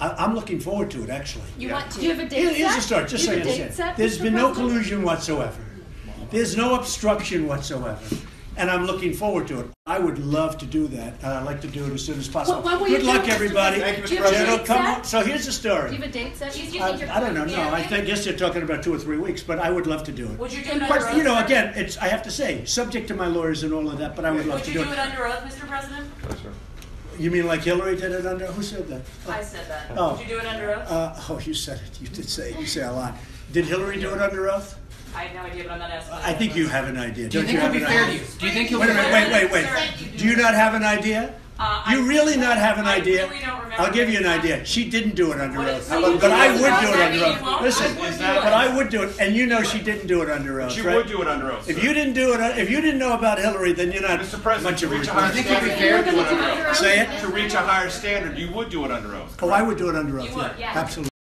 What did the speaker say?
I, I'm looking forward to it, actually. You Yeah. want, do you have a date Here- set? Here's the start, just Do so you you have a date understand. set, There's Mr. been no collusion whatsoever. There's no obstruction whatsoever. And I'm looking forward to it. I would love to do that. and I'd like to do it as soon as possible. When- when will you Good luck, everybody. President? Do you have a come- set? So here's the story. Do you have a date set? Do you think I, you're I don't know, no, I think, guess you're talking about two or three weeks, but I would love to do it. Would you do it under oath? you know, again, it's, I have to say, subject to my lawyers and all of that, but I would love Would to you do do it it. under oath, Mr. President? You mean like Hillary did it under, who said that? I said that. Oh. Would you do it under oath? Uh, oh, you said it, you did say, it. you say a lot. Did Hillary do it under oath? I have no idea, but I'm not asking. I think you have an idea, Do you don't think you he'll be an fair to you? Do you think he'll Wait be a minute, fair? wait, wait, Sir, wait. Do you not have an idea? Uh, You I- really not have an I idea? really don't remember I'll give you an any idea. She didn't do it under oath. so But I would do it under under oath? oath. Listen, I would do but. I would do it, and you know she didn't do it under oath, She right? would do it under oath. If you didn't do it, if you didn't know about Hillary, then you're not Mr. President, much of a to reach a reporter. higher Do you think he'll be standard, you would do it Under under oath? oath. Say it? To reach a higher standard, you would do it under oath. Oh, I would do it under oath, You would, yeah, yeah. absolutely.